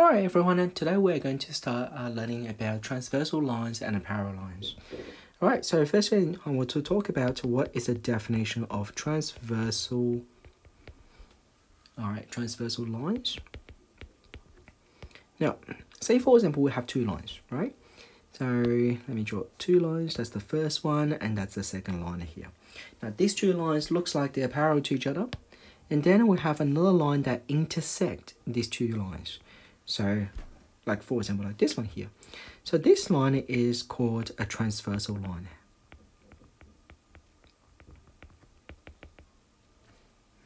Alright everyone, and today we're going to start uh, learning about transversal lines and parallel lines. Alright, so first thing I want to talk about what is the definition of transversal Alright, transversal lines. Now, say for example we have two lines, right? So let me draw two lines, that's the first one and that's the second line here. Now these two lines looks like they're parallel to each other. And then we have another line that intersect these two lines. So like for example, like this one here. So this line is called a transversal line.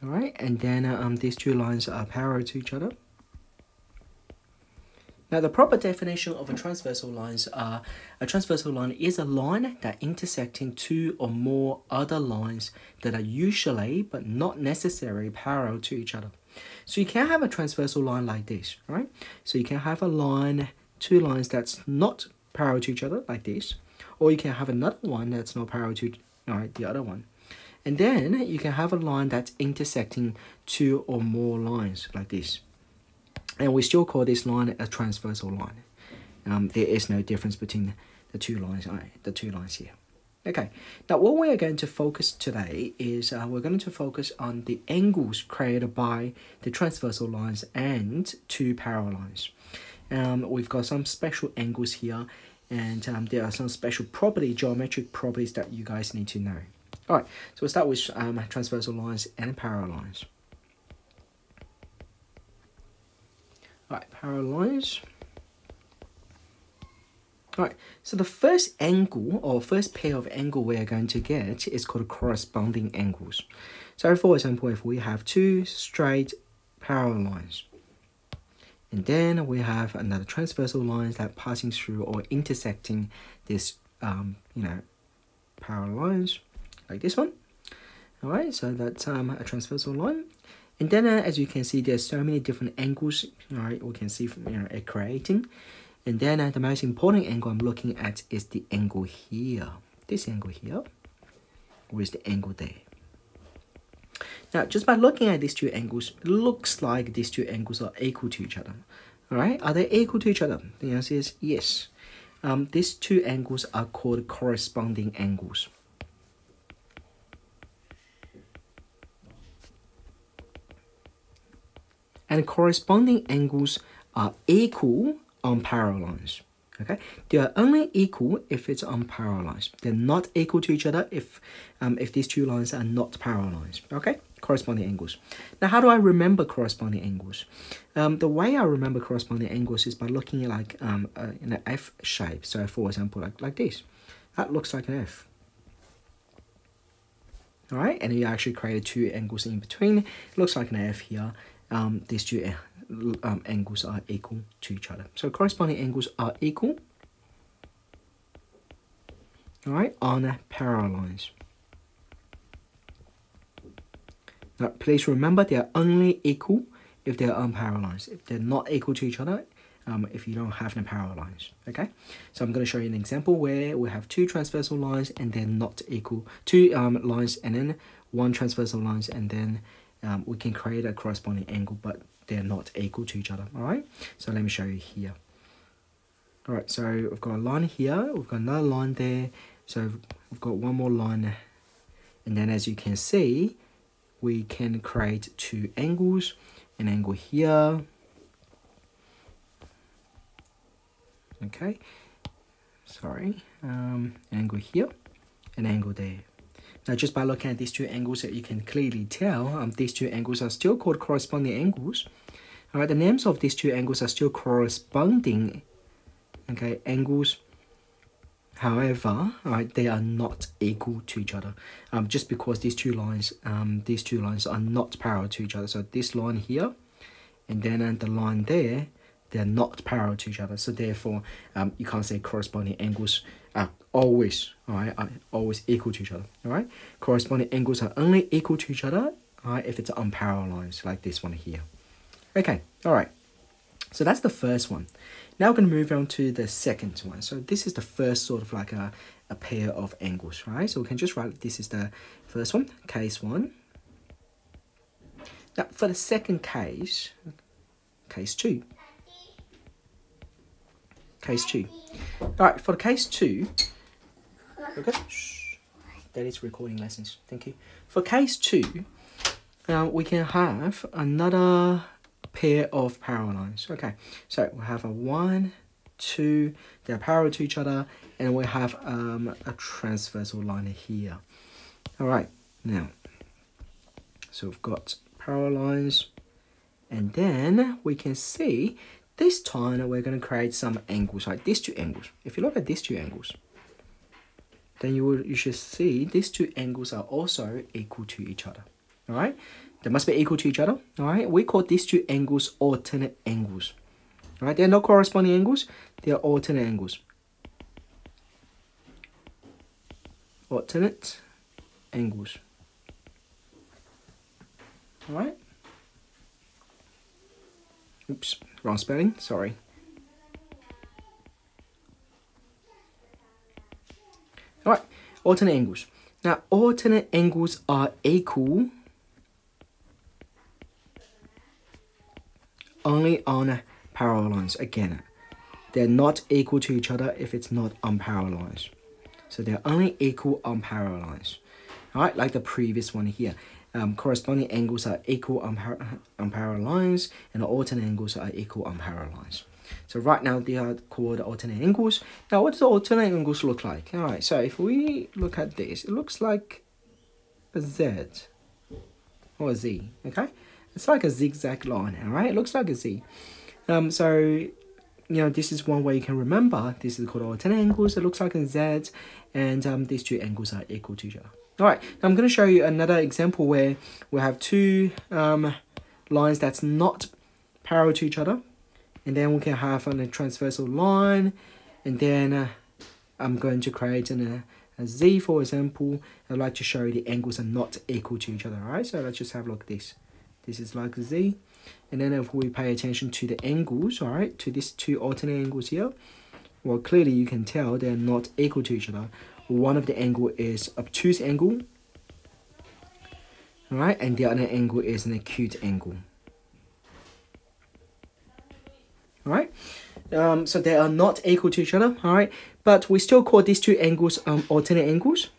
All right, and then um, these two lines are parallel to each other. Now, the proper definition of a transversal lines are a transversal line is a line that intersecting two or more other lines that are usually but not necessarily parallel to each other. So you can have a transversal line like this, right? So you can have a line, two lines that's not parallel to each other like this, or you can have another one that's not parallel to all right, the other one. And then you can have a line that's intersecting two or more lines like this. And we still call this line a transversal line. Um, there is no difference between the two lines, right, the two lines here. Okay, now what we are going to focus today is uh, we're going to focus on the angles created by the transversal lines and two parallel lines. Um, we've got some special angles here and um, there are some special property, geometric properties that you guys need to know. Alright, so we'll start with um, transversal lines and parallel lines. Alright, parallel lines. Alright, so the first angle or first pair of angle we are going to get is called corresponding angles. So for example, if we have two straight parallel lines, and then we have another transversal lines that passing through or intersecting this, um, you know, parallel lines, like this one. Alright, so that's um, a transversal line. And then uh, as you can see, there's so many different angles, alright, we can see from, you know, creating. And then uh, the most important angle I'm looking at is the angle here. This angle here, or is the angle there. Now, just by looking at these two angles, it looks like these two angles are equal to each other. Alright, are they equal to each other? The answer is yes. Um, these two angles are called corresponding angles. and corresponding angles are equal on parallel lines. Okay, they are only equal if it's on parallel lines. They're not equal to each other if um, if these two lines are not parallel lines. Okay, corresponding angles. Now, how do I remember corresponding angles? Um, the way I remember corresponding angles is by looking at like um, uh, in an F shape. So, for example, like like this, that looks like an F. All right, and you actually created two angles in between. It looks like an F here um, these two um, angles are equal to each other. So corresponding angles are equal, all right, on parallel lines. Now, please remember they are only equal if they are on parallel lines. If they're not equal to each other, um, if you don't have any parallel lines, okay? So I'm going to show you an example where we have two transversal lines and they're not equal, two um, lines and then one transversal lines and then um, we can create a corresponding angle, but they're not equal to each other, all right? So let me show you here. All right, so we've got a line here, we've got another line there, so we've got one more line, and then as you can see, we can create two angles, an angle here, okay, sorry, um, angle here, an angle there. Now, just by looking at these two angles, that you can clearly tell um, these two angles are still called corresponding angles. All right, the names of these two angles are still corresponding, okay, angles. However, right, they are not equal to each other. Um, just because these two lines, um, these two lines are not parallel to each other. So this line here, and then uh, the line there, they're not parallel to each other. So therefore, um, you can't say corresponding angles are always, all right, are always equal to each other, all right? Corresponding angles are only equal to each other, all right, if it's on parallel lines, like this one here. Okay, all right. So that's the first one. Now we're going to move on to the second one. So this is the first sort of like a, a pair of angles, right? So we can just write this is the first one, case one. Now for the second case, case two. Case two. All right, for case two, okay, shh, that is recording lessons. Thank you. For case two, uh, we can have another pair of parallel lines. Okay, so we have a one, two, they're parallel to each other, and we have um, a transversal line here. All right, now, so we've got parallel lines, and then we can see this time we're going to create some angles, like these two angles. If you look at these two angles, then you will you should see these two angles are also equal to each other. All right, they must be equal to each other. All right, we call these two angles alternate angles. All right, they're not corresponding angles; they are alternate angles. Alternate angles. All right. Oops, wrong spelling, sorry. Alright, alternate angles. Now, alternate angles are equal only on parallel lines. Again, they're not equal to each other if it's not on parallel lines. So they're only equal on parallel lines. Alright, like the previous one here um, corresponding angles are equal on, par parallel lines and the alternate angles are equal on parallel lines. So right now they are called alternate angles. Now what does alternate angles look like? Alright, so if we look at this, it looks like a Z or a Z, okay? It's like a zigzag line, alright? It looks like a Z. Um, so, you know, this is one way you can remember. This is called alternate angles. It looks like a Z and um, these two angles are equal to each other. All right, now I'm going to show you another example where we have two um, lines that's not parallel to each other. And then we can have a transversal line. And then uh, I'm going to create an, uh, a Z, for example. I'd like to show you the angles are not equal to each other. Right, so let's just have a look at this. This is like Z. And then if we pay attention to the angles, all right, to these two alternate angles here, well, clearly you can tell they're not equal to each other one of the angle is obtuse angle right? And the other angle is an acute angle all right? Um, so they are not equal to each other all right? But we still call these two angles um, alternate angles.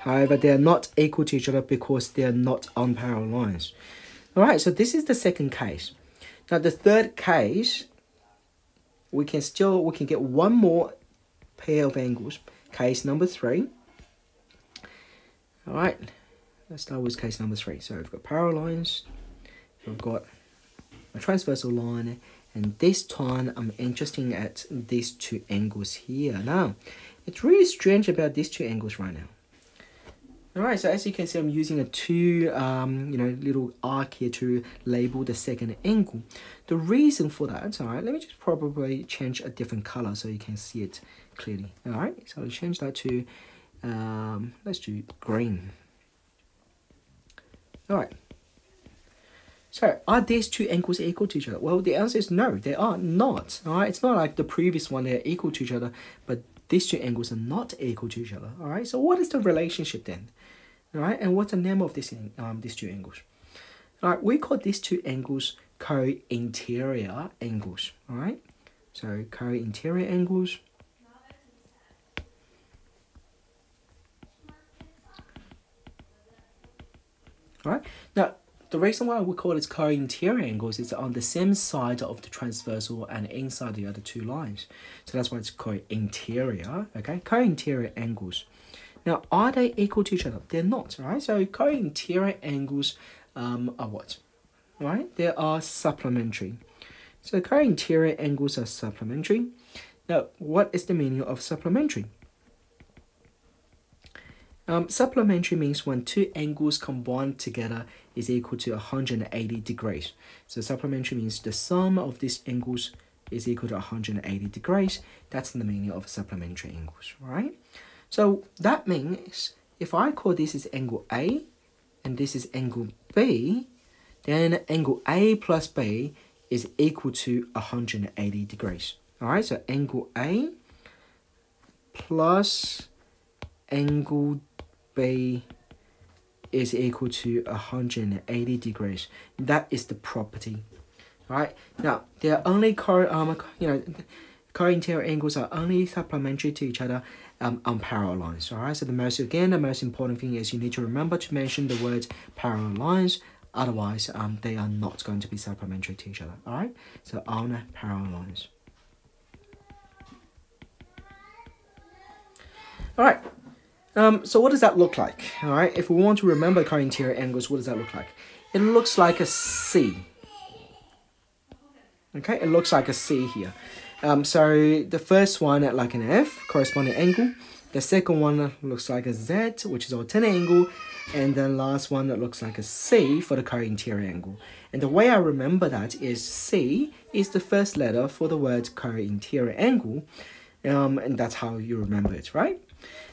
However they are not equal to each other because they are not on parallel lines all right so this is the second case. Now the third case we can still we can get one more pair of angles. Case number three. All right let's start with case number three. So we've got parallel lines we've got a transversal line and this time I'm interested at these two angles here. Now it's really strange about these two angles right now Alright, so as you can see, I'm using a two, um, you know, little arc here to label the second angle. The reason for that, alright, let me just probably change a different color so you can see it clearly. Alright, so I'll change that to, um, let's do green. Alright. So, are these two angles equal to each other? Well, the answer is no, they are not. Alright, it's not like the previous one, they're equal to each other, but these two angles are not equal to each other. All right. So what is the relationship then? All right. And what's the name of this um these two angles? All right. We call these two angles co-interior angles. All right. So co-interior angles. All right. Now the reason why we call it co-interior angles is on the same side of the transversal and inside the other two lines. So that's why it's co-interior, okay? Co-interior angles. Now, are they equal to each other? They're not, right? So co-interior angles um, are what? Right? They are supplementary. So co-interior angles are supplementary. Now, what is the meaning of supplementary? Um, supplementary means when two angles combined together is equal to 180 degrees. So supplementary means the sum of these angles is equal to 180 degrees. That's the meaning of supplementary angles, right? So that means if I call this is angle A and this is angle B, then angle A plus B is equal to 180 degrees. All right, so angle A plus angle B is equal to 180 degrees. That is the property. right? Now, they're only core, um, you know, co-interior angles are only supplementary to each other um, on parallel lines, all right? So the most, again, the most important thing is you need to remember to mention the words parallel lines, otherwise um, they are not going to be supplementary to each other, all right? So on parallel lines. All right, um, so what does that look like? All right, if we want to remember co-interior angles, what does that look like? It looks like a C. Okay, it looks like a C here. Um, so the first one at like an F, corresponding angle. The second one looks like a Z, which is alternate angle. And the last one that looks like a C for the co-interior angle. And the way I remember that is C is the first letter for the word co-interior angle. Um, and that's how you remember it, right?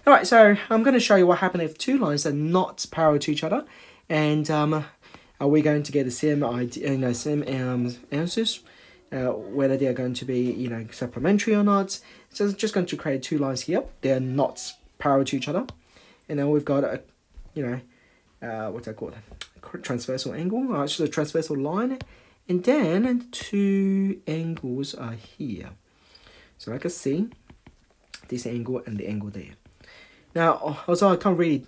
All right, so I'm going to show you what happens if two lines are not parallel to each other. And um, are we going to get the same idea, you know, same um, answers? uh, whether they are going to be you know supplementary or not. So it's just going to create two lines here. They're not parallel to each other, and then we've got a you know uh, what's that called transversal angle. Uh, it's a transversal line, and then two angles are here. So I can see this angle and the angle there. Now, although I can't really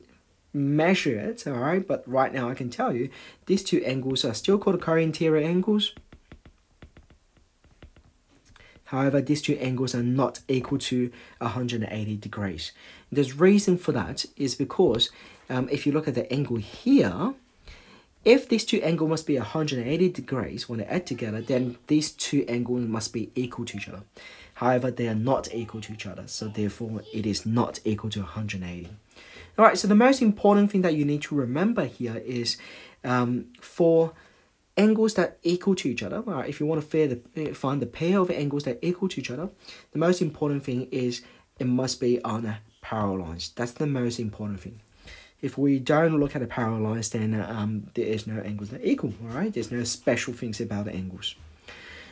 measure it, all right, but right now I can tell you these two angles are still called co-interior angles However, these two angles are not equal to 180 degrees. The reason for that is because um, if you look at the angle here, if these two angles must be 180 degrees when they add together, then these two angles must be equal to each other. However, they are not equal to each other, so therefore it is not equal to 180. Alright, so the most important thing that you need to remember here is um, for angles that equal to each other, right? If you want to the, find the pair of angles that equal to each other, the most important thing is it must be on a parallel lines. That's the most important thing. If we don't look at the parallel lines, then um, there is no angles that equal, all right? There's no special things about the angles.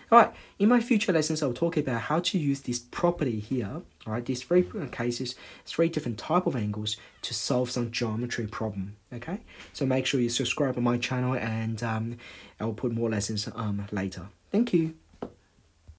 Alright, in my future lessons, I'll talk about how to use this property here, alright, these three cases, three different type of angles to solve some geometry problem, okay? So make sure you subscribe to my channel and um, I'll put more lessons um, later. Thank you.